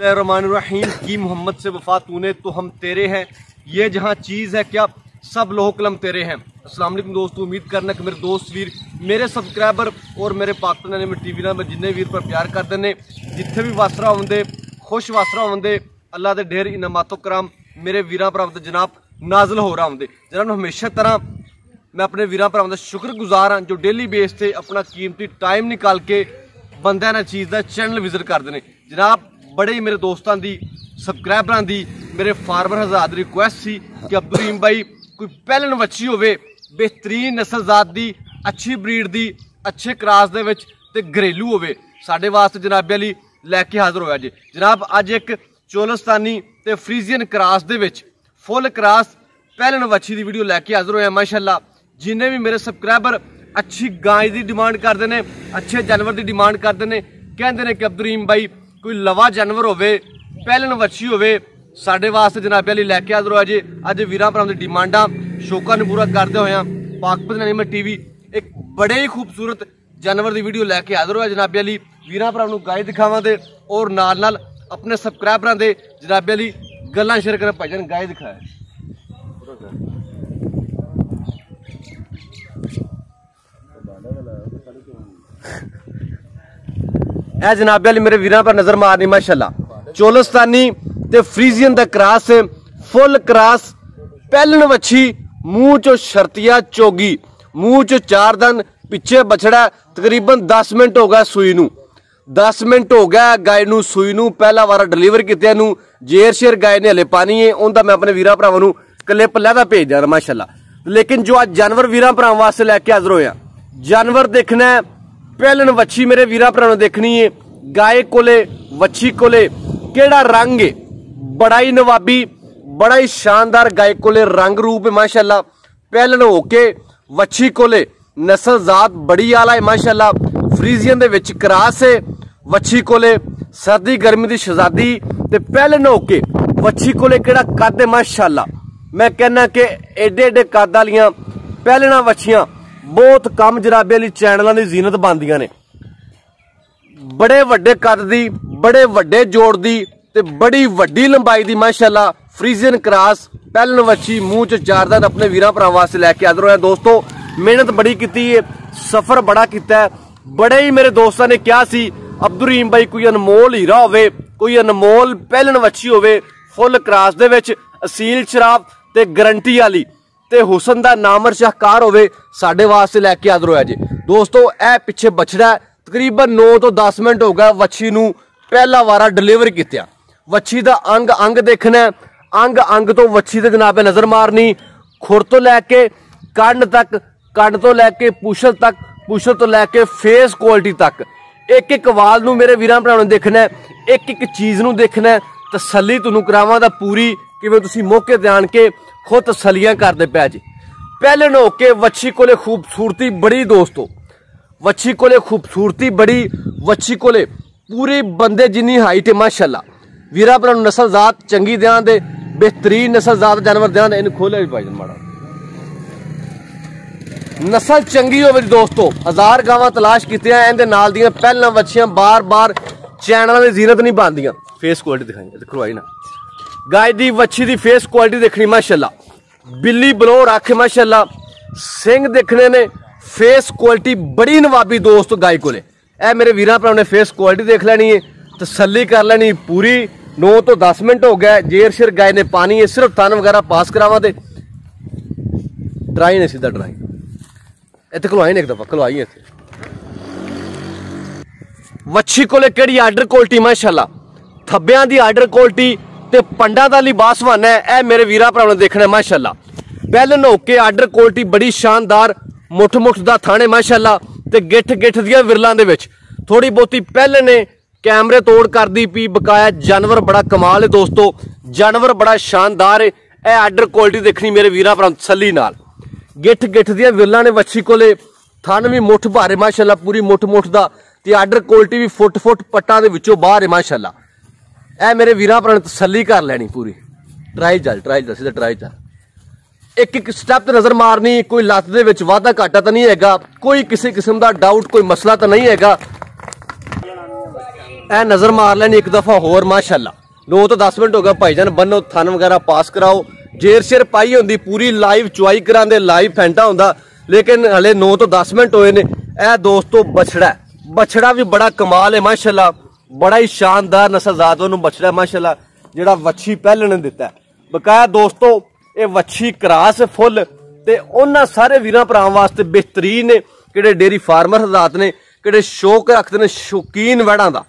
रहीम की मोहम्मद से वफा तूने तो हम तेरे हैं ये जहाँ चीज़ है क्या सब लोहो कलम तेरे हैं अस्सलाम वालेकुम दोस्तों उम्मीद करना कि मेरे दोस्त वीर मेरे सबसक्राइबर और मेरे पाकिस्तान ने टीवी ਨਾਲ ਮੈਂ ਜਿੰਨੇ ਵੀਰ ਪਰ ਪਿਆਰ ਕਰਦੇ ਨੇ ਜਿੱਥੇ ਵੀ ਵਾਸਰਾ ਹੁੰਦੇ ਖੁਸ਼ ਵਾਸਰਾ ਹੁੰਦੇ ਅੱਲਾ ਦੇ ਢੇਰ ਇਨਾਮਾਤੋ ਕਰਾਮ ਮੇਰੇ ਵੀਰਾਂ ਭਰਾਵਾਂ ਤੇ ਜਨਾਬ ਨਾਜ਼ਲ ਹੋ ਰਹਾ ਹੁੰਦੇ ਜਿਹਨਾਂ ਨੂੰ ਹਮੇਸ਼ਾ ਤਰ੍ਹਾਂ ਮੈਂ ਆਪਣੇ ਵੀਰਾਂ ਭਰਾਵਾਂ ਦਾ ਸ਼ੁਕਰਗੁਜ਼ਾਰ ਹਾਂ ਜੋ ਡੇਲੀ ਬੇਸ ਤੇ ਆਪਣਾ ਕੀਮਤੀ ਟਾਈਮ ਨਿਕਾਲ ਕੇ ਬੰਦਿਆਂ ਨਾਲ ਚੀਜ਼ ਦਾ ਚੈਨਲ ਵਿਜ਼ਿਟ ਕਰਦੇ ਨੇ ਜਨਾਬ ਬੜੇ ਹੀ ਮੇਰੇ ਦੋਸਤਾਂ ਦੀ ਸਬਸਕ੍ਰਾਈਬਰਾਂ ਦੀ, ਮੇਰੇ ਫਾਰਮਰ ਹਜ਼ਾਰ ਦੀ ਰਿਕੁਐਸਟ ਸੀ ਕਿ ਅਬਦੁਰੀਮ ਬਾਈ ਕੋਈ ਪਹਿਲਣ ਵੱਛੀ ਹੋਵੇ, ਬਿਹਤਰੀਨ ਨਸਲਜ਼ਾਤ ਦੀ, ਅੱਛੀ ਬਰੀਡ ਦੀ, ਅੱਛੇ ਕਰਾਸ ਦੇ ਵਿੱਚ ਤੇ ਘਰੇਲੂ ਹੋਵੇ। ਸਾਡੇ ਵਾਸਤੇ ਜਨਾਬੇ ਲਈ ਲੈ ਕੇ ਹਾਜ਼ਰ ਹੋਇਆ ਜੀ। ਜਨਾਬ, ਅੱਜ ਇੱਕ ਚੋਲਸਤਾਨੀ ਤੇ ਫਰੀਜ਼ੀਅਨ ਕਰਾਸ ਦੇ ਵਿੱਚ ਫੁੱਲ ਕਰਾਸ ਪਹਿਲਣ ਵੱਛੀ ਦੀ ਵੀਡੀਓ ਲੈ ਕੇ ਹਾਜ਼ਰ ਹੋਇਆ, ਮਾਸ਼ਾਅੱਲਾ। ਜਿਨੇ ਵੀ ਮੇਰੇ ਸਬਸਕ੍ਰਾਈਬਰ ਅੱਛੀ ਗਾਂ ਦੀ ਡਿਮਾਂਡ ਕਰਦੇ ਨੇ, ਅੱਛੇ ਜਾਨਵਰ ਦੀ ਡਿਮਾਂਡ ਕਰਦੇ ਨੇ, ਕਹਿੰਦੇ ਨੇ ਕਿ ਅਬਦੁਰੀਮ ਬਾਈ ਕੋਈ ਲਵਾ ਜਾਨਵਰ ਹੋਵੇ ਪਹਿਲਣ ਵੱਛੀ ਹੋਵੇ, ਸਾਡੇ ਵਾਸਤੇ ਜਨਾਬੇ ਲਈ ਲੈ ਕੇ ਆਦਰੋ ਅਜੇ ਅੱਜ ਵੀਰਾਂ ਭਰਾਵਾਂ ਦੀ ਡਿਮਾਂਡਾਂ ਸ਼ੌਕਾਂ ਨੂੰ ਪੂਰਾ ਕਰਦੇ ਹੋਇਆ ਪਾਕਪਤ ਐਨੀਮਲ ਟੀਵੀ, ਇੱਕ ਬੜੇ ਹੀ ਖੂਬਸੂਰਤ ਜਾਨਵਰ ਦੀ ਵੀਡੀਓ ਲੈ ਕੇ ਆਦਰੋ ਹੋਇਆ ਜਨਾਬੇ ਲਈ ਵੀਰਾਂ ਭਰਾਵਾਂ ਨੂੰ ਗਾਇ ਦਿਖਾਵਾਂਗੇ ਔਰ ਨਾਲ ਨਾਲ ਆਪਣੇ ਸਬਸਕ੍ਰਾਈਬਰਾਂ ਦੇ ਜਨਾਬੇ ਲਈ ਗੱਲਾਂ ਸ਼ੇਅਰ ਕਰਨ ਭਾਈਜਾਨ ਗਾਇ ਦਿਖਾਇਆ ਇਹ ਜਨਾਬੇ ਵਾਲੀ ਮੇਰੇ ਵੀਰਾਂ ਪਰ ਨਜ਼ਰ ਮਾਰਨੀ, ਮਾਸ਼ਾਅੱਲਾ। ਚੋਲਸਤਾਨੀ ਤੇ ਫਰੀਜ਼ੀਅਨ ਦਾ ਕਰਾਸ, ਫੁੱਲ ਕਰਾਸ ਪਹਿਲਣ ਵੱਛੀ, ਮੂੰਹ ਚੋਂ ਸ਼ਰਤੀਆ ਚੋਗੀ, ਮੂੰਹ ਚੋਂ ਚਾਰ ਦਨ ਪਿੱਛੇ ਬਛੜਾ, ਤਕਰੀਬਨ 10 ਮਿੰਟ ਹੋ ਗਿਆ ਸੂਈ ਨੂੰ। 10 ਮਿੰਟ ਹੋ ਗਿਆ ਗਾਇ ਨੂੰ ਸੂਈ ਨੂੰ, ਪਹਿਲਾ ਵਾਰ ਡਿਲੀਵਰ ਕੀਤੇ ਨੂੰ ਜੇਰ ਸ਼ੇਰ ਗਾਇ ਨੇ ਹਲੇ ਪਾਣੀ ਏ, ਉਹਦਾ ਮੈਂ ਆਪਣੇ ਵੀਰਾਂ ਭਰਾਵਾਂ ਨੂੰ ਕਲਿੱਪ ਲੈਦਾ ਭੇਜ ਦਿਆਂ, ਮਾਸ਼ਾਅੱਲਾ। ਲੇਕਿਨ ਜੋ ਅੱਜ ਜਾਨਵਰ ਵੀਰਾਂ ਭਰਾਵਾਂ ਵਾਸਤੇ ਲੈ ਕੇ ਹਾਜ਼ਰ ਹੋਇਆ ਜਾਨਵਰ ਦੇਖਣਾ ਪਹਿਲਣ ਵੱਛੀ ਮੇਰੇ ਵੀਰਾਂ ਭਰਾ ਨੂੰ ਦੇਖਣੀ ਏ। ਗਾਏ ਕੋਲੇ, ਵੱਛੀ ਕੋਲੇ, ਕਿਹੜਾ ਰੰਗ ਏ? ਬੜਾ ਹੀ ਨਵਾਬੀ ਬੜਾ ਹੀ ਸ਼ਾਨਦਾਰ ਗਾਏ ਕੋਲੇ ਰੰਗ ਰੂਪ ਹੈ ਮਾਸ਼ਾਅੱਲਾ। ਪਹਿਲਣ ਹੋ ਕੇ ਵੱਛੀ ਕੋਲੇ, ਨਸਲ ਜ਼ਾਤ ਬੜੀ ਆਲਾ ਹੈ ਮਾਸ਼ਾਅੱਲਾ। ਫਰੀਜ਼ੀਅਨ ਦੇ ਵਿੱਚ ਕਰਾਸ ਏ, ਵੱਛੀ ਕੋਲੇ, ਸਰਦੀ ਗਰਮੀ ਦੀ ਸ਼ਹਜ਼ਾਦੀ ਤੇ ਪਹਿਲਣ ਹੋ ਕੇ ਵੱਛੀ ਕੋਲੇ ਕਿਹੜਾ ਕੱਦ ਹੈ ਮਾਸ਼ਾਅੱਲਾ? ਮੈਂ ਕਹਿੰਨਾ ਕਿ ਏਡੇ ਏਡੇ ਕੱਦ ਵਾਲੀਆਂ ਪਹਿਲਣਾ ਵੱਛੀਆਂ ਬਹੁਤ ਕੰਮ ਜਰਾਬੇ ਵਾਲੀ ਚੈਨਲਾਂ ਦੀ ਜ਼ੀਨਤ ਬਣਦੀਆਂ ਨੇ। ਬੜੇ ਵੱਡੇ ਕੱਦ ਦੀ, ਬੜੇ ਵੱਡੇ ਜੋੜ ਦੀ ਤੇ ਬੜੀ ਵੱਡੀ ਲੰਬਾਈ ਦੀ, ਮਾਸ਼ਾਅੱਲਾ, ਫਰੀਜ਼ੀਅਨ ਕਰਾਸ ਪਹਿਲਣ ਵੱਛੀ, ਮੂੰਹ ਚ ਚਾਰਦਾਨ ਆਪਣੇ ਵੀਰਾਂ ਭਰਾਵਾਂ ਵਾਸਤੇ ਲੈ ਕੇ ਆਦਰ ਹੋਇਆ। ਦੋਸਤੋ, ਮਿਹਨਤ ਬੜੀ ਕੀਤੀ ਹੈ ਸਫ਼ਰ ਬੜਾ ਕੀਤਾ ਹੈ ਬੜੇ ਹੀ ਮੇਰੇ ਦੋਸਤਾਂ ਨੇ ਕਿਹਾ ਸੀ, ਅਬਦੁਰੀਮ ਬਾਈ, ਕੋਈ ਅਨਮੋਲ ਹੀਰਾ ਹੋਵੇ, ਕੋਈ ਅਨਮੋਲ ਪਹਿਲਣ ਵੱਛੀ ਹੋਵੇ, ਫੁੱਲ ਕਰਾਸ ਦੇ ਵਿੱਚ ਅਸੀਲ ਸ਼ਰਾਬ ਤੇ ਗਰੰਟੀ ਵਾਲੀ ਤੇ ਹੁਸਨ ਦਾ ਨਾਮਰ ਸ਼ਾਹਕਾਰ ਹੋਵੇ, ਸਾਡੇ ਵਾਸਤੇ ਲੈ ਕੇ ਆਦਰ ਹੋਇਆ ਜੀ। ਦੋਸਤੋ, ਇਹ ਪਿੱਛੇ ਬਛੜਾ ਤਕਰੀਬਨ 9 ਤੋਂ 10 ਮਿੰਟ ਹੋ ਗਿਆ ਵੱਛੀ ਨੂੰ ਪਹਿਲਾ ਵਾਰਾ ਡਿਲੀਵਰ ਕੀਤਾ ਵੱਛੀ ਦਾ ਅੰਗ ਅੰਗ ਦੇਖਣਾ ਅੰਗ ਅੰਗ ਤੋਂ ਵੱਛੀ ਦੇ ਜਨਾਬੇ ਨਜ਼ਰ ਮਾਰਨੀ। ਖੁਰ ਤੋਂ ਲੈ ਕੇ ਕੰਨ ਤੱਕ, ਕੰਨ ਤੋਂ ਲੈ ਕੇ ਪੁਛਲ ਤੱਕ, ਪੁਛਲ ਤੋਂ ਲੈ ਕੇ ਫੇਸ ਕੁਆਲਿਟੀ ਤੱਕ। ਇੱਕ ਇੱਕ ਵਾਲ ਨੂੰ ਮੇਰੇ ਵੀਰਾਂ ਭਰਾਵਾਂ ਨੂੰ ਦੇਖਣਾ ਇੱਕ ਇੱਕ ਚੀਜ਼ ਨੂੰ ਦੇਖਣਾ ਤਸੱਲੀ ਤੁਹਾਨੂੰ ਕਰਾਵਾਂ ਦਾ ਪੂਰੀ। ਕਿਵੇਂ ਤੁਸੀਂ ਮੌਕੇ ਤੇ ਆਣ ਕੇ ਖੁਦ ਤਸੱਲੀਆਂ ਕਰਦੇ ਪਿਆ ਜੀ। ਪਹਿਲੇ ਹੋ ਕੇ ਵੱਛੀ ਕੋਲੇ ਖੂਬਸੂਰਤੀ ਬੜੀ ਦੋਸਤੋ। ਵੱਛੀ ਕੋਲੇ ਖੂਬਸੂਰਤੀ ਬੜੀ, ਵੱਛੀ ਕੋਲੇ ਪੂਰੇ ਬੰਦੇ ਜਿੰਨੀ ਹਾਈਟ ਹੈ ਮਾਸ਼ਾਅੱਲਾ। ਵੀਰਾ ਭਰਾ ਨੂੰ ਨਸਲ ਜ਼ਾਤ ਚੰਗੀ ਦਿਆਂ ਦੇ, ਬਿਹਤਰੀਨ ਨਸਲ ਜ਼ਾਤ ਜਾਨਵਰ ਦਿਆਂ ਦੇ, ਇਹਨੂੰ ਖੋਲਿਆ ਵੀ ਭਾਈਜਨ ਮਾੜਾ। ਨਸਲ ਚੰਗੀ ਹੋਵੇ ਦੋਸਤੋ, ਹਜ਼ਾਰ ਗਾਵਾਂ ਤਲਾਸ਼ ਕੀਤੀਆਂ, ਇਹਦੇ ਨਾਲ ਦੀਆਂ ਪਹਿਲਾਂ ਵੱਛੀਆਂ ਬਾਰ-ਬਾਰ ਚੈਨਲਾਂ ਦੀ ਜ਼ੀਨਤ ਨਹੀਂ ਬਣਦੀਆਂ। ਫੇਸ ਕੁਆਲਿਟੀ ਦਿਖਾਈ ਕਰਵਾਈ ਨਾ। ਗਾਇ ਦੀ ਵੱਛੀ ਦੀ ਫੇਸ ਕੁਆਲਿਟੀ ਦੇਖਣੀ, ਮਾਸ਼ਾਅੱਲਾ। ਬਿੱਲੀ ਬਲੋ ਰੱਖ, ਮਾਸ਼ਾਅੱਲਾ। ਸਿੰਘ ਦੇਖਣੇ ਨੇ ਫੇਸ ਕੁਆਲਿਟੀ ਬੜੀ ਨਵਾਬੀ ਦੋਸਤ ਗਾਇ ਕੋਲੇ। ਇਹ ਮੇਰੇ ਵੀਰਾਂ ਭਰਾਵਾਂ ਨੇ ਫੇਸ ਕੁਆਲਿਟੀ ਦੇਖ ਲੈਣੀ ਹੈ ਤਸੱਲੀ ਕਰ ਲੈਣੀ ਪੂਰੀ। 9 ਤੋਂ 10 ਮਿੰਟ ਹੋ ਗਿਆ ਜੇਰ ਸ਼ਿਰ ਗਾਇ ਨੇ ਪਾਣੀ ਹੈ ਸਿਰਫ ਤਨ ਵਗੈਰਾ ਪਾਸ ਕਰਾਵਾਂ ਤੇ। ਡਰਾਈ ਨੇ ਸਿੱਧਾ ਡਰਾਈ। ਇੱਥੇ ਖਲਵਾਈ ਨੇ ਇੱਕ ਦਫਾ ਖਲਵਾਈ ਇੱਥੇ। ਵੱਛੀ ਕੋਲੇ ਕਿਹੜੀ ਆਰਡਰ ਕੁਆਲਿਟੀ ਮਾਸ਼ਾਅੱਲਾ? ਥੱਬਿਆਂ ਦੀ ਆਰਡਰ ਕੁਆਲਿਟੀ ਤੇ ਪੰਡਾ ਦਾ ਲਿਬਾਸ ਬਹਾਨਾ ਹੈ, ਇਹ ਮੇਰੇ ਵੀਰਾਂ ਭਰਾਵਾਂ ਨੇ ਦੇਖਣਾ ਮਾਸ਼ਾਅੱਲਾ। ਪਹਿਲੇ ਨੋਕੇ ਆਰਡਰ ਕੁਆਲਿਟੀ ਬੜੀ ਸ਼ਾਨਦਾਰ ਮੁੱਠ ਮੁੱਠ ਦਾ ਥਾਣੇ ਮਾਸ਼ਾਅੱਲਾ। ਤੇ ਗਿੱਠ ਗਿੱਠ ਦੀਆਂ ਵਿਰਲਾਂ ਦੇ ਵਿੱਚ। ਥੋੜੀ ਬਹੁਤੀ ਪਹਿਲੇ ਨੇ ਕੈਮਰੇ ਤੋੜ ਕਰਦੀ ਪੀ ਬਕਾਇਆ ਜਾਨਵਰ ਬੜਾ ਕਮਾਲ ਹੈ ਦੋਸਤੋ। ਜਾਨਵਰ ਬੜਾ ਸ਼ਾਨਦਾਰ ਹੈ, ਇਹ ਆਰਡਰ ਕੁਆਲਿਟੀ ਦੇਖਣੀ ਮੇਰੇ ਵੀਰਾਂ ਭਰਾ ਤਸੱਲੀ ਨਾਲ। ਗਿੱਠ ਗਿੱਠ ਦੀਆਂ ਵਿਰਲਾਂ ਨੇ ਵੱਛੀ ਕੋਲੇ ਥਣ ਵੀ ਮੁੱਠ ਭਾਰੇ, ਮਾਸ਼ਾਅੱਲਾ, ਪੂਰੀ ਮੁੱਠ ਮੁੱਠ ਦਾ। ਤੇ ਆਰਡਰ ਕੁਆਲਿਟੀ ਵੀ ਫੁੱਟ ਫੁੱਟ ਪੱਟਾਂ ਦੇ ਵਿੱਚੋਂ ਬਾਹਰ ਹੈ, ਮਾਸ਼ਾਅੱਲਾ। ਇਹ ਮੇਰੇ ਵੀਰਾਂ ਭਰਾ ਨੇ ਤਸੱਲੀ ਕਰ ਲੈਣੀ ਪੂਰੀ। ਟਰਾਈ ਚੱਲ ਟਰਾਈ ਚੱਲ, ਸਿੱਧਾ ਟਰਾਈ ਚੱਲ। ਇੱਕ ਇੱਕ ਸਟੈਪ ਤੇ ਨਜ਼ਰ ਮਾਰਨੀ, ਕੋਈ ਲੱਤ ਦੇ ਵਿੱਚ ਵਾਧਾ ਘਾਟਾ ਤਾਂ ਨਹੀਂ ਹੈਗਾ, ਕੋਈ ਕਿਸੇ ਕਿਸਮ ਦਾ ਡਾਊਟ ਕੋਈ ਮਸਲਾ ਤਾਂ ਨਹੀਂ ਹੈਗਾ। ਇਹ ਨਜ਼ਰ ਮਾਰ ਲੈਣੀ ਇੱਕ ਦਫਾ ਹੋਰ, ਮਾਸ਼ਾਅੱਲਾ। 9 ਤੋਂ 10 ਮਿੰਟ ਹੋ ਗਿਆ ਭਾਈਜਾਨ, ਬੰਨੋ ਥਨ ਵਗੈਰਾ ਪਾਸ ਕਰਾਓ। ਜੇਰ ਸ਼ੇਰ ਪਾਈ ਹੁੰਦੀ, ਪੂਰੀ ਲਾਈਵ ਚੁਆਈ ਕਰਾਂਦੇ ਲਾਈਵ ਫੈਂਟਾ ਹੁੰਦਾ। ਲੇਕਿਨ ਹਲੇ 9 ਤੋਂ 10 ਮਿੰਟ ਹੋਏ ਨੇ। ਇਹ ਦੋਸਤੋ, ਬਛੜਾ ਹੈ। ਬਛੜਾ ਵੀ ਬੜਾ ਕਮਾਲ ਹੈ, ਮਾਸ਼ਾਅੱਲਾ। ਬੜਾ ਹੀ ਸ਼ਾਨਦਾਰ ਨਸਲਜ਼ਾਤ ਉਹਨੂੰ ਬਛੜਾ ਹੈ, ਮਾਸ਼ਾਅੱਲਾ, ਜਿਹੜਾ ਵੱਛੀ ਪਹਿਲਣ ਨੇ ਦਿੱਤਾ ਬਕਾਇਆ ਦੋਸਤੋ, ਇਹ ਵੱਛੀ ਕਰਾਸ ਫੁੱਲ ਤੇ ਉਹਨਾਂ ਸਾਰੇ ਵੀਰਾਂ ਭਰਾਵਾਂ ਵਾਸਤੇ ਬਿਹਤਰੀਨ ਨੇ, ਕਿਹੜੇ ਡੇਰੀ ਫਾਰਮਰ ਹਜ਼ਾਤ ਨੇ, ਕਿਹੜੇ ਸ਼ੌਕ ਰੱਖਦੇ ਨੇ, ਸ਼ੌਕੀਨ ਵੜਾਂ ਦਾ।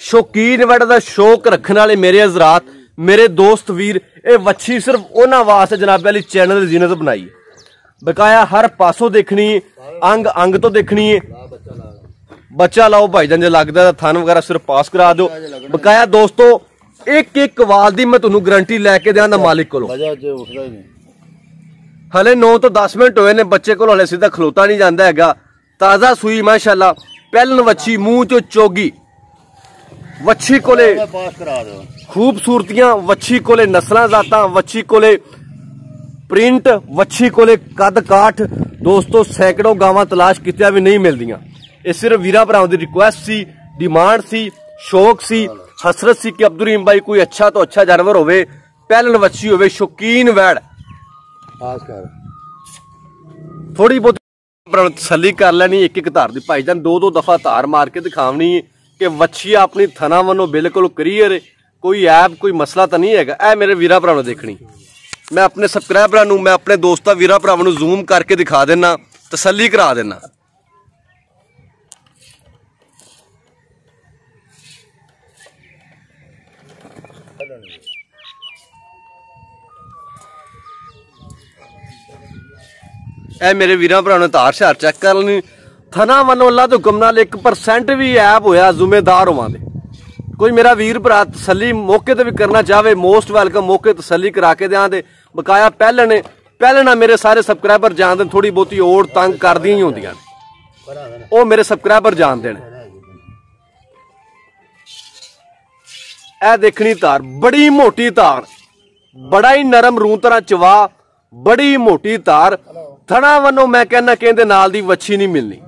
ਸ਼ੌਕੀਨ ਵੜ ਦਾ ਸ਼ੌਕ ਰੱਖਣ ਵਾਲੇ ਮੇਰੇ ਹਜ਼ਰਾਤ, ਮੇਰੇ ਦੋਸਤ ਵੀਰ, ਇਹ ਵੱਛੀ ਸਿਰਫ ਉਹਨਾਂ ਵਾਸਤੇ ਜਨਾਬ ਵਾਲੀ ਚੈਨਲ ਦੀ ਜ਼ੀਨਤ ਬਣਾਈ ਬਕਾਇਆ ਹਰ ਪਾਸੋਂ ਦੇਖਣੀ ਅੰਗ ਅੰਗ ਤੋਂ ਦੇਖਣੀ ਹੈ ਬੱਚਾ ਲਾਓ ਭਾਈਜਾਨ ਜੇ ਲੱਗਦਾ ਤਾਂ ਥਨ ਵਗੈਰਾ ਸਿਰਫ ਪਾਸ ਕਰਾ ਦਿਓ। ਬਕਾਇਆ ਦੋਸਤੋ ਇੱਕ ਇੱਕ ਵਾਲ ਦੀ ਮੈਂ ਤੁਹਾਨੂੰ ਗਾਰੰਟੀ ਲੈ ਕੇ ਦਿਆਂ ਦਾ ਮਾਲਿਕ ਕੋਲੋਂ। ਹਲੇ 9 ਤੋਂ 10 ਮਿੰਟ ਹੋਏ ਨੇ ਬੱਚੇ ਕੋਲ ਹਲੇ ਸਿੱਧਾ ਖਲੋਤਾ ਨਹੀਂ ਜਾਂਦਾ ਹੈਗਾ। ਤਾਜ਼ਾ ਸੂਈ ਮਾਸ਼ਾਅੱਲਾ ਪਹਿਲਨ ਵੱਛੀ ਮੂੰਹ ਚੋਂ ਚੋਗੀ। ਵੱਛੀ ਕੋਲੇ ਪਾਸ ਕਰਾ ਦਿਓ। ਖੂਬਸੂਰਤੀਆਂ ਵੱਛੀ ਕੋਲੇ ਨਸਲਾਂ ਜ਼ਾਤਾਂ ਵੱਛੀ ਕੋਲੇ ਪ੍ਰਿੰਟ ਵੱਛੀ ਕੋਲੇ ਕੱਦ ਕਾਠ ਦੋਸਤੋ ਸੈਂਕੜੋ ਗਾਵਾਂ ਤਲਾਸ਼ ਕੀਤਿਆਂ ਵੀ ਨਹੀਂ ਮਿਲਦੀਆਂ। ਇਹ ਸਿਰਫ ਵੀਰਾ ਭਰਾਵਾਂ ਦੀ ਰਿਕੁਐਸਟ ਸੀ ਡਿਮਾਂਡ ਸੀ ਸ਼ੌਕ ਸੀ ਹਸਰਤ ਸੀ ਕਿ ਅਬਦੁਰੀਮ ਭਾਈ ਕੋਈ ਅੱਛਾ ਤੋਂ ਅੱਛਾ ਜਾਨਵਰ ਹੋਵੇ ਪਹਿਲਣ ਵੱਛੀ ਹੋਵੇ ਸ਼ੌਕੀਨ ਵੈੜ। ਪਾਸ ਕਰ। ਥੋੜੀ ਬਹੁਤ ਭਰਾਵਾਂ ਤਸੱਲੀ ਕਰ ਲੈਣੀ ਇੱਕ ਇੱਕ ਧਾਰ ਦੀ ਭਾਈਜਾਨ ਦੋ ਦੋ ਦਫਾ ਧਾਰ ਮਾਰ ਕੇ ਦਿਖਾਵਣੀ ਕਿ ਵੱਛੀ ਆਪਣੀ ਥਣਾ ਵੱਲੋਂ ਬਿਲਕੁਲ ਕਲੀਅਰ ਹੈ ਕੋਈ ਐਪ ਕੋਈ ਮਸਲਾ ਤਾਂ ਨਹੀਂ ਹੈਗਾ। ਇਹ ਮੇਰੇ ਵੀਰਾ ਭਰਾਵਾਂ ਨੂੰ ਦੇਖਣੀ। ਮੈਂ ਆਪਣੇ ਸਬਸਕ੍ਰਾਈਬਰਾਂ ਨੂੰ ਮੈਂ ਆਪਣੇ ਦੋਸਤਾਂ ਵੀਰਾ ਭਰਾਵਾਂ ਨੂੰ ਜ਼ੂਮ ਕਰਕੇ ਦਿਖਾ ਦੇਣਾ ਤਸੱਲੀ ਕਰਾ ਦੇਣਾ ਇਹ ਮੇਰੇ ਵੀਰਾਂ ਭਰਾਵਾਂ ਨੂੰ ਧਾਰ ਸ਼ਾਰ ਚੈੱਕ ਕਰ ਲੈਣੀ। ਥਨਾ ਵੱਲੋਂ ਅੱਲਾ ਦੇ ਹੁਕਮ ਨਾਲ 1% ਵੀ ਐਪ ਹੋਇਆ ਜ਼ਿੰਮੇਦਾਰ ਹੋਵਾਂਗੇ ਕੋਈ ਮੇਰਾ ਵੀਰ ਭਰਾ ਤਸੱਲੀ ਮੌਕੇ ਤੇ ਵੀ ਕਰਨਾ ਚਾਹਵੇ ਮੋਸਟ ਵੈਲਕਮ ਮੌਕੇ ਤਸੱਲੀ ਕਰਾ ਕੇ ਦਿਆਂ ਤੇ ਬਕਾਇਆ ਪਹਿਲਣ ਪਹਿਲਣਾ ਮੇਰੇ ਸਾਰੇ ਸਬਸਕ੍ਰਾਈਬਰ ਜਾਣਦੇ ਨੇ, ਥੋੜੀ ਬਹੁਤੀ ਓੜ ਤੰਗ ਕਰਦੀਆਂ ਹੀ ਹੁੰਦੀਆਂ ਨੇ। ਉਹ ਮੇਰੇ ਸਬਸਕ੍ਰਾਈਬਰ ਜਾਣਦੇ ਨੇ ਇਹ ਦੇਖਣੀ ਧਾਰ ਬੜੀ ਮੋਟੀ ਧਾਰ। ਬੜਾ ਹੀ ਨਰਮ ਰੂਹ ਤਰ੍ਹਾਂ ਚਵਾ ਬੜੀ ਮੋਟੀ ਧਾਰ। ਥਣਾ ਵੱਲੋਂ ਮੈਂ ਕਹਿੰਦਾ ਕਹਿੰਦੇ ਨਾਲ ਦੀ ਵੱਛੀ ਨਹੀਂ ਮਿਲਣੀ।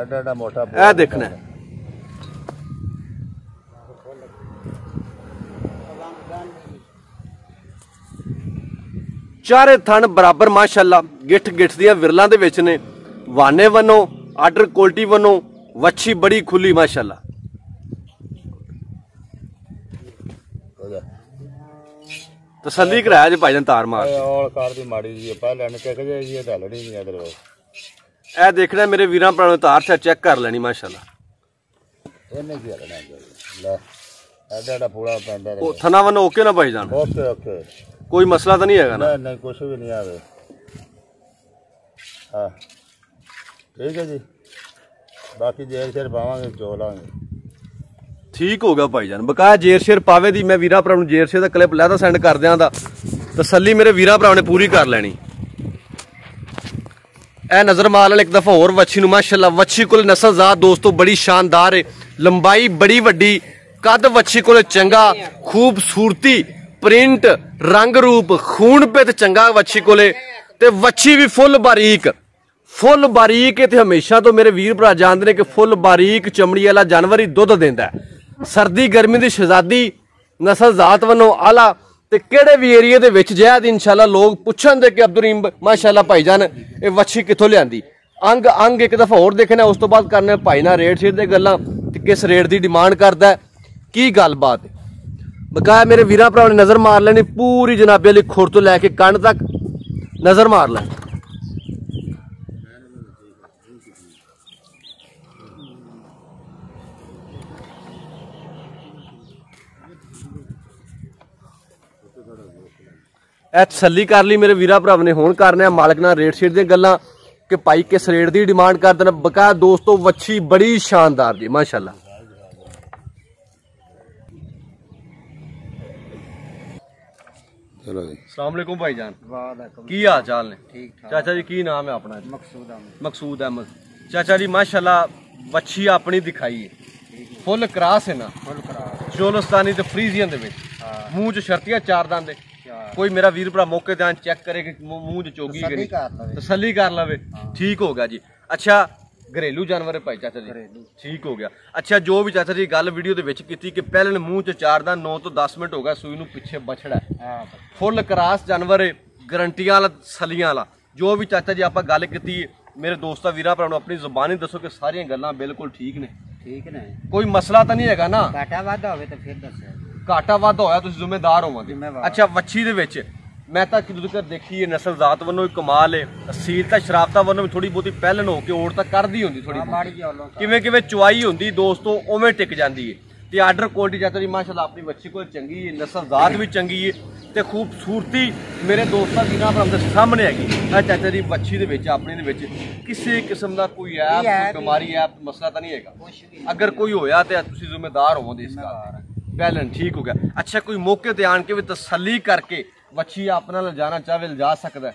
ਐਡਾ ਐਡਾ ਮੋਟਾ ਇਹ ਦੇਖਣਾ। ਹੈ। ਚਾਰੇ ਥਣ ਬਰਾਬਰ ਮਾਸ਼ਾਅੱਲਾ ਗਿੱਠ ਗਿੱਠ ਦੀਆਂ ਵਿਰਲਾਂ ਦੇ ਵਿੱਚ ਨੇ। ਵਾਨੇ ਵੱਲੋਂ ਆਰਡਰ ਕੁਆਲਿਟੀ ਵੱਲੋਂ ਵੱਛੀ ਬੜੀ ਖੁੱਲੀ ਮਾਸ਼ਾਅੱਲਾ ਹੋ ਜਾ ਤਸੱਲੀ ਕਰਾਇਆ ਜੇ ਭਾਈਜਾਨ ਤਾਰ ਮਾਰ ਇਹ ਔਲ ਕਾਰ ਦੀ ਮਾੜੀ ਜੀ ਪਹਿਲਾਂ ਨੇ ਕਿਹ ਜੇ ਜੀ ਢਲਣੀ ਨਹੀਂ ਅਦਰ ਇਹ ਦੇਖਣਾ ਮੇਰੇ ਵੀਰਾਂ ਭਰਾਵਾਂ ਤਾਰ ਛਾ ਚੈੱਕ ਕਰ ਲੈਣੀ ਮਾਸ਼ਾਅੱਲਾ। ਇਹਨੇ ਕੀ ਹਲਣਾ ਲੈ ਐਡਾ ਐਡਾ ਪੂਰਾ ਪੈਂਦਾ ਉਹ ਥਣਾ ਵੱਲੋਂ ਓਕੇ ਨਾ ਭਾਈਜਾਨ ਓਕੇ ਓਕੇ। ਕੋਈ ਮਸਲਾ ਤਾਂ ਨਹੀਂ ਹੈਗਾ ਨਾ? ਨਹੀਂ ਕੁਛ ਵੀ ਨਹੀਂ ਆਵੇ। ਹਾਂ। ਠੀਕ ਹੈ ਜੀ। ਬਾਕੀ ਜੇਰ ਸ਼ੇਰ ਪਾਵਾਂਗੇ ਲਾਂਗੇ। ਠੀਕ ਹੋ ਗਿਆ ਭਾਈ ਭਾਈਜਾਨ ਬਕਾਇਆ ਜੇਰ ਸ਼ੇਰ ਪਾਵੇ ਦੀ, ਮੈਂ ਵੀਰਾ ਭਰਾ ਨੂੰ ਜੇਰ ਸ਼ੇਰ ਦਾ ਕਲਿੱਪ ਲੈ ਸੈਂਡ ਕਰ ਦਿਆਂ ਦਾ। ਤਸੱਲੀ ਮੇਰੇ ਵੀਰਾ ਭਰਾ ਨੇ ਪੂਰੀ ਕਰ ਲੈਣੀ। ਇਹ ਨਜ਼ਰ ਮਾਰ ਲੈਣ ਇੱਕ ਦਫਾ ਹੋਰ ਵੱਛੀ ਨੂੰ, ਮਾਸ਼ਾਅੱਲਾ, ਵੱਛੀ ਕੋਲ ਨਸਲਜ਼ਾਤ ਦੋਸਤੋ ਬੜੀ ਸ਼ਾਨਦਾਰ ਹੈ ਲੰਬਾਈ ਬੜੀ ਵੱਡੀ, ਕੱਦ ਵੱਛੀ ਕੋਲ ਚੰਗਾ, ਖੂਬਸੂਰਤੀ, ਪ੍ਰਿੰਟ, ਰੰਗ ਰੂਪ, ਖੂਨ ਪਿੱਤ ਚੰਗਾ ਵੱਛੀ ਕੋਲੇ। ਤੇ ਵੱਛੀ ਵੀ ਫੁੱਲ ਬਾਰੀਕ ਫੁੱਲ ਬਾਰੀਕ ਇਹ ਤੇ ਹਮੇਸ਼ਾ ਤੋਂ ਮੇਰੇ ਵੀਰ ਭਰਾ ਜਾਣਦੇ ਨੇ ਕਿ ਫੁੱਲ ਬਾਰੀਕ ਚਮੜੀ ਵਾਲਾ ਜਾਨਵਰ ਹੀ ਦੁੱਧ ਦਿੰਦਾ ਹੈ। ਸਰਦੀ, ਗਰਮੀ ਦੀ ਸ਼ਹਿਜ਼ਾਦੀ ਨਸਲ, ਜ਼ਾਤ ਵੱਲੋਂ ਆਲਾ ਤੇ ਕਿਹੜੇ ਵੀ ਏਰੀਏ ਦੇ ਵਿੱਚ ਜੈਦ ਇਨਸ਼ਾਅੱਲਾ ਲੋਕ ਪੁੱਛਣ ਦੇ ਕਿ ਅਬਦੁਰੀਮ ਮਾਸ਼ਾਅੱਲਾ ਭਾਈਜਾਨ ਇਹ ਵੱਛੀ ਕਿੱਥੋਂ ਲਿਆਂਦੀ? ਅੰਗ ਅੰਗ ਇੱਕ ਦਫਾ ਹੋਰ ਦੇਖਣਾ ਉਸ ਤੋਂ ਬਾਅਦ ਕਰਨਾ ਭਾਈ ਨਾਲ ਰੇਟ ਸ਼ੇਟ ਦੇ ਗੱਲਾਂ ਤੇ ਕਿਸ ਰੇਟ ਦੀ ਡਿਮਾਂਡ ਕਰਦਾ ਕੀ ਗੱਲਬਾਤ ਬਕਾਇਆ ਮੇਰੇ ਵੀਰਾਂ ਭਰਾ ਨੇ ਨਜ਼ਰ ਮਾਰ ਲੈਣੀ, ਪੂਰੀ ਜਨਾਬੇ ਲਈ ਖੁਰ ਤੋਂ ਲੈ ਕੇ ਕੰਨ ਤੱਕ ਨਜ਼ਰ ਮਾਰ ਲੈ ਇਹ ਤਸੱਲੀ ਕਰ ਲਈ ਮੇਰੇ ਵੀਰਾ ਭਰਾਵ ਨੇ। ਹੁਣ ਕਰਨੇ ਆ ਮਾਲਕ ਨਾਲ ਰੇਟ ਸ਼ੇਟ ਦੀਆਂ ਗੱਲਾਂ ਕਿ ਭਾਈ ਕਿਸ ਰੇਟ ਦੀ ਡਿਮਾਂਡ ਕਰਦੇ ਨੇ। ਬਕਾ ਦੋਸਤੋ ਵੱਛੀ ਬੜੀ ਸ਼ਾਨਦਾਰ ਜੀ ਮਾਸ਼ਾਅੱਲਾ। ਚਲੋ ਜੀ। ਅਸਲਾਮ ਅਲੈਕੁਮ ਭਾਈ ਜਾਨ। ਵਾਲੇਕੁਮ ਕੀ ਹਾਲ ਚਾਲ ਨੇ? ਠੀਕ ਠਾਕ। ਚਾਚਾ ਜੀ ਕੀ ਨਾਮ ਹੈ ਆਪਣਾ? ਮਕਸੂਦ ਅਹਿਮਦ। ਮਕਸੂਦ ਅਹਿਮਦ। ਚਾਚਾ ਜੀ ਮਾਸ਼ਾਅੱਲਾ ਵੱਛੀ ਆਪਣੀ ਦਿਖਾਈ ਹੈ ਫੁੱਲ ਕਰਾਸ ਹੈ ਨਾ ਫੁੱਲ ਕਰਾਸ। ਜੋਲਸਤਾਨੀ ਤੇ ਫਰੀਜ਼ੀਅਨ ਦੇ ਵਿੱਚ। ਮੂੰਹ ਚ ਸ਼ਰਤੀਆਂ ਚਾਰ ਦੰਦ ਦੇ। ਕੋਈ ਮੇਰਾ ਵੀਰ ਭਰਾ ਮੌਕੇ ਤੇ ਆਂ ਚੈੱਕ ਕਰੇ ਕਿ ਮੂੰਹ ਮੂੰਹ ਚੋਗੀ ਕਿ ਤਸੱਲੀ ਕਰ ਲਵੇ। ਠੀਕ ਹੋ ਗਿਆ ਜੀ। ਅੱਛਾ ਘਰੇਲੂ ਜਾਨਵਰ ਹੈ ਭਾਈ ਚਾਚਾ ਜੀ। ਠੀਕ ਹੋ ਗਿਆ। ਅੱਛਾ ਜੋ ਵੀ ਚਾਚਾ ਜੀ ਗੱਲ ਵੀਡੀਓ ਦੇ ਵਿੱਚ ਕੀਤੀ ਕਿ ਪਹਿਲਣ ਮੂੰਹ 'ਚ ਚਾਰਦਾ 9 ਤੋਂ 10 ਮਿੰਟ ਹੋ ਗਿਆ ਸੂਈ ਨੂੰ ਪਿੱਛੇ ਬਛੜਾ ਹੈ। ਫੁੱਲ ਕਰਾਸ ਜਾਨਵਰ ਏ, ਗਰੰਟੀਆਂ ਵਾਲਾ ਸਲੀਆਂ ਵਾਲਾ। ਜੋ ਵੀ ਚਾਚਾ ਜੀ ਆਪਾਂ ਗੱਲ ਕੀਤੀ ਮੇਰੇ ਦੋਸਤਾਂ ਵੀਰਾਂ ਭਰਾ ਨੂੰ ਆਪਣੀ ਜ਼ੁਬਾਨੀ ਦੱਸੋ ਕਿ ਸਾਰੀਆਂ ਗੱਲਾਂ ਬਿਲਕੁਲ ਠੀਕ ਨੇ। ਠੀਕ ਨੇ। ਕੋਈ ਮਸਲਾ ਤਾਂ ਨਹੀਂ ਹੈਗਾ ਨਾ? ਘਾਟਾ ਵਾਧਾ ਹੋਵੇ ਤਾਂ ਫਿਰ ਦੱਸਿਓ ਘਾਟਾ ਵਾਧਾ ਹੋਇਆ ਤੁਸੀਂ ਜ਼ਿੰਮੇਦਾਰ ਹੋਵਾਂਗੇ। ਅੱਛਾ ਵੱਛੀ ਦੇ ਵਿੱਚ ਮੈਂ ਤਾਂ ਕਿਦੋਂ ਤੱਕ ਦੇਖੀ ਇਹ ਨਸਲ ਜ਼ਾਤ ਵੱਲੋਂ ਵੀ ਕਮਾਲ ਹੈ। ਅਸੀਲ ਤਾਂ ਸ਼ਰਾਫਤਾ ਵੱਲੋਂ ਵੀ ਥੋੜੀ ਬਹੁਤੀ ਪਹਿਲਨ ਹੋ ਕੇ ਔੜ ਤਾਂ ਕਰਦੀ ਹੁੰਦੀ ਥੋੜੀ ਆ ਕਿਵੇਂ ਕਿਵੇਂ ਚੁਆਈ ਹੁੰਦੀ ਦੋਸਤੋ ਉਵੇਂ ਟਿਕ ਜਾਂਦੀ ਹੈ। ਤੇ ਆਰਡਰ ਕੁਆਲਿਟੀ ਜੀ ਮਾਸ਼ਾਅੱਲਾ ਆਪਣੀ ਬੱਚੀ ਕੋਲ ਚੰਗੀ ਹੈ ਨਸਲ ਜ਼ਾਤ ਵੀ ਚੰਗੀ ਹੈ ਤੇ ਖੂਬਸੂਰਤੀ ਮੇਰੇ ਦੋਸਤਾਂ ਦੀ ਨਾ ਭਰਾ ਦੇ ਸਾਹਮਣੇ ਹੈਗੀ। ਇਹ ਚਾਚਾ ਜੀ ਬੱਚੀ ਦੇ ਵਿੱਚ ਆਪਣੀ ਦੇ ਵਿੱਚ ਕਿਸੇ ਕਿਸਮ ਦਾ ਕੋਈ ਐਪ ਬਿਮਾਰੀ ਐਪ ਮਸਲਾ ਤਾਂ ਨਹੀਂ ਹੈਗਾ। ਅਗਰ ਕੋਈ ਹੋਇਆ ਤੇ ਤੁਸੀਂ ਜ਼ਿੰਮੇਦਾਰ ਹੋਵੋਗੇ ਇਸ ਗੱਲ ਦੇ ਪਹਿਲਨ ਠੀਕ ਹੋ ਗਿਆ। ਅੱਛਾ ਕੋਈ ਮੌਕੇ ਤੇ ਆਣ ਕੇ ਵੀ ਤਸੱਲੀ ਕਰਕੇ ਬੱਚੀ ਆਪਣਾ ਲਿਜਾਣਾ ਚਾਹਵੇ ਲਿਜਾ ਸਕਦਾ।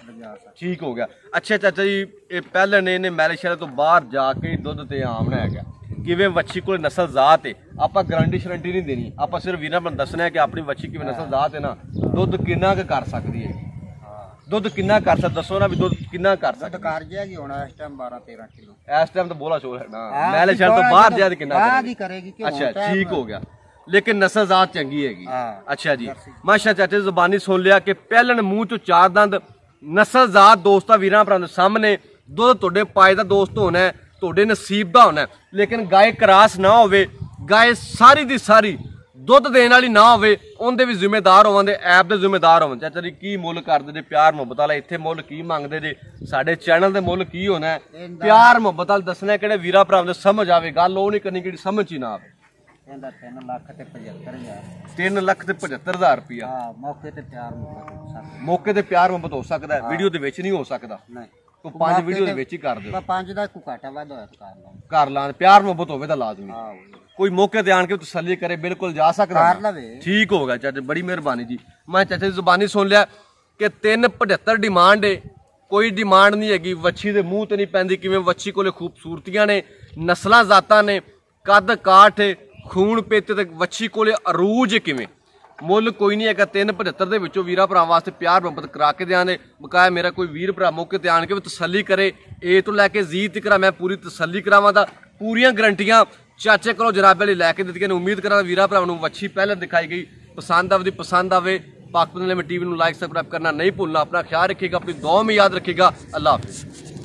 ਠੀਕ ਹੋ ਗਿਆ। ਅੱਛਾ ਚਾਚਾ ਜੀ ਇਹ ਪਹਿਲਨ ਇਹਨੇ ਮੈਲੇਸ਼ੀਆ ਤੋਂ ਬਾਹਰ ਜਾ ਕੇ ਦੁੱਧ ਤੇ ਆਮਣਾ ਹੈਗਾ ਕਿਵੇਂ ਵੱਛੀ ਕੋਲ ਨਸਲ ਜ਼ਾਤ ਹੈ ਆਪਾਂ ਗਾਰੰਟੀ ਸ਼ਰੰਟੀ ਨਹੀਂ ਦੇਣੀ। ਆਪਾਂ ਸਿਰਫ ਵੀਰਾਂ ਨੂੰ ਦੱਸਣਾ ਹੈ ਕਿ ਆਪਣੀ ਵੱਛੀ ਕਿਵੇਂ ਨਸਲ ਜ਼ਾਤ ਹੈ ਨਾ। ਦੁੱਧ ਕਿੰਨਾ ਕੁ ਕਰ ਸਕਦੀ ਹੈ। ਦੁੱਧ ਕਿੰਨਾ ਕਰ ਸਕਦਾ? ਦੱਸੋ ਨਾ ਵੀ ਦੁੱਧ ਕਿੰਨਾ ਕਰ ਸਕਦਾ ਦੁੱਧ ਕਰ ਜਿਆ ਜੀ ਹੁਣ ਇਸ ਟਾਈਮ 12 13 ਕਿਲੋ। ਇਸ ਟਾਈਮ ਤਾਂ ਬੋਲਾ ਸ਼ੋਰ ਹੈ। ਨਾ ਮੈਲੇਸ਼ੀਆ ਤੋਂ ਬਾਹਰ ਜਾ ਕੇ ਕਿੰਨਾ ਕਰੇਗੀ? ਅੱਛਾ ਠੀਕ ਹੋ ਗਿਆ। ਲੇਕਿਨ ਨਸਲ ਜ਼ਾਤ ਚੰਗੀ ਹੈਗੀ। ਅੱਛਾ ਜੀ। ਮਾਸ਼ਾ ਚਾਚੇ ਜ਼ਬਾਨੀ ਸੁਣ ਲਿਆ ਕਿ ਪਹਿਲਣ ਮੂੰਹ ਚੋਂ ਚਾਰ ਦੰਦ ਨਸਲ ਜ਼ਾਤ ਦੋਸਤਾਂ ਵੀਰਾਂ ਭਰਾਵਾਂ ਦੇ ਸਾਹਮਣੇ। ਦੁੱਧ ਤੁਹਾਡੇ ਪਾਏ ਦਾ ਦੋਸਤ ਹੋਣਾ ਹੈ, ਤੁਹਾਡੇ ਨਸੀਬ ਦਾ ਹੋਣਾ। ਲੇਕਿਨ ਗਾਏ ਕਰਾਸ ਨਾ ਹੋਵੇ ਗਾਏ ਸਾਰੀ ਦੀ ਸਾਰੀ ਦੁੱਧ ਦੇਣ ਵਾਲੀ ਨਾ ਹੋਵੇ ਉਹਦੇ ਵੀ ਜ਼ਿੰਮੇਦਾਰ ਹੋਵਾਂ ਦੇ ਐਪ ਦੇ ਜ਼ਿੰਮੇਦਾਰ ਹੋਵਾਂ ਚਾਚਾ ਜੀ ਕੀ ਮੁੱਲ ਕਰਦੇ ਨੇ ਪਿਆਰ ਮੁਹੱਬਤ ਵਾਲਾ? ਇੱਥੇ ਮੁੱਲ ਕੀ ਮੰਗਦੇ ਜੇ? ਸਾਡੇ ਚੈਨਲ ਦੇ ਮੁੱਲ ਕੀ ਹੋਣਾ ਪਿਆਰ ਮੁਹੱਬਤ ਵਾਲ ਦੱਸਣਾ ਕਿਹੜੇ ਵੀਰਾਂ ਭਰਾਵਾਂ ਦੇ ਸਮਝ ਆਵੇ ਗੱਲ ਉਹ ਨਹੀਂ ਕਰਨੀ ਕਿਹੜੀ ਸਮਝ ਹੀ ਨਾ ਆਵੇ। ਇਹਦਾ 3 ਲੱਖ ਤੇ 75000 3 ਲੱਖ ਤੇ 75000 ਰੁਪਇਆ ਹਾਂ ਮੌਕੇ ਤੇ ਪਿਆਰ ਮੁਹੱਬਤ ਸਭ ਮੌਕੇ ਤੇ ਪਿਆਰ ਮੁਹੱਬਤ ਹੋ ਸਕਦਾ ਵੀਡੀਓ ਦੇ ਵਿੱਚ ਨਹੀਂ ਹੋ ਸਕਦਾ। ਨਹੀਂ। ਤੂੰ ਪੰਜ ਵੀਡੀਓ ਦੇ ਵਿੱਚ ਹੀ ਕਰ ਦਿਓ। ਬਾ ਪੰਜ ਦਾ ਕੋਈ ਘਾਟਾ ਵਾਧਾ ਹੋਇਆ ਕਰ ਲਵਾਂ ਕਰ ਲਾਂ ਪਿਆਰ ਮੁਹੱਬਤ ਹੋਵੇ ਤਾਂ ਲਾਜ਼ਮੀ। ਹਾਂ ਕੋਈ ਮੌਕੇ ਤੇ ਆਣ ਕੇ ਤਸੱਲੀ ਕਰੇ ਬਿਲਕੁਲ ਜਾ ਸਕਦਾ। ਕਰ। ਲਵੇ। ਠੀਕ ਹੋ ਗਿਆ ਚਾਚਾ ਬੜੀ ਮਿਹਰਬਾਨੀ ਜੀ। ਮੈਂ ਚਾਚਾ ਦੀ ਜ਼ੁਬਾਨੀ ਸੁਣ ਲਿਆ ਕਿ 375 ਡਿਮਾਂਡ ਏ। ਕੋਈ ਡਿਮਾਂਡ ਨਹੀਂ ਹੈਗੀ। ਵੱਛੀ ਦੇ ਮੂੰਹ ਤੇ ਨਹੀਂ ਪੈਂਦੀ। ਕਿਵੇਂ ਵੱਛੀ ਕੋਲੇ ਖੂਬਸੂਰਤੀਆਂ ਨੇ ਨਸਲਾਂ ਜ਼ਾਤਾਂ ਨੇ ਕੱਦ ਕਾਠ ਖੂਨ ਪੇਤੇ ਤੱਕ ਵੱਛੀ ਕੋਲੇ ਅਰੂਜ ਕਿਵੇਂ? ਮੁੱਲ ਕੋਈ ਨਹੀਂ ਹੈਗਾ 375 ਦੇ ਵਿੱਚੋਂ ਵੀਰਾ ਭਰਾ ਵਾਸਤੇ ਪਿਆਰ ਮੁਹੱਬਤ ਕਰਾ ਕੇ ਦਿਆਂ ਦਿਆਂਗੇ ਬਕਾਇਆ ਮੇਰਾ ਕੋਈ ਵੀਰ ਭਰਾ ਮੌਕੇ ਤੇ ਆਣ ਕੇ ਵੀ ਤਸੱਲੀ ਕਰੇ, ਏ ਤੋਂ ਲੈ ਕੇ ਜ਼ੀ ਕਰਾ, ਮੈਂ ਪੂਰੀ ਤਸੱਲੀ ਕਰਾਵਾਂ ਦਾ ਪੂਰੀਆਂ ਗਰੰਟੀਆਂ ਚਾਚੇ ਕੋਲੋਂ ਜਰਾਬੇ ਲਈ ਲੈ ਕੇ ਦਿੱਤੀਆਂ ਨੇ। ਉਮੀਦ ਕਰਾਂ ਵੀਰਾ ਭਰਾ ਨੂੰ ਵੱਛੀ ਪਹਿਲਾਂ ਦਿਖਾਈ ਗਈ। ਪਸੰਦ ਆਵਦੀ ਪਸੰਦ ਆਵੇ, ਪਾਕਿਸਤਾਨ ਲਿਮਿਟ ਟੀਵੀ ਨੂੰ ਲਾਈਕ ਸਬਸਕ੍ਰਾਈਬ ਕਰਨਾ ਨਹੀਂ ਭੁੱਲਣਾ। ਆਪਣਾ ਖਿਆਲ ਰੱਖੇਗਾ ਆਪਣੀ ਦੁਆ ਮੇ ਯਾਦ ਰੱਖੇਗਾ ਅੱਲਾਹ ਹਾਫਿਜ਼।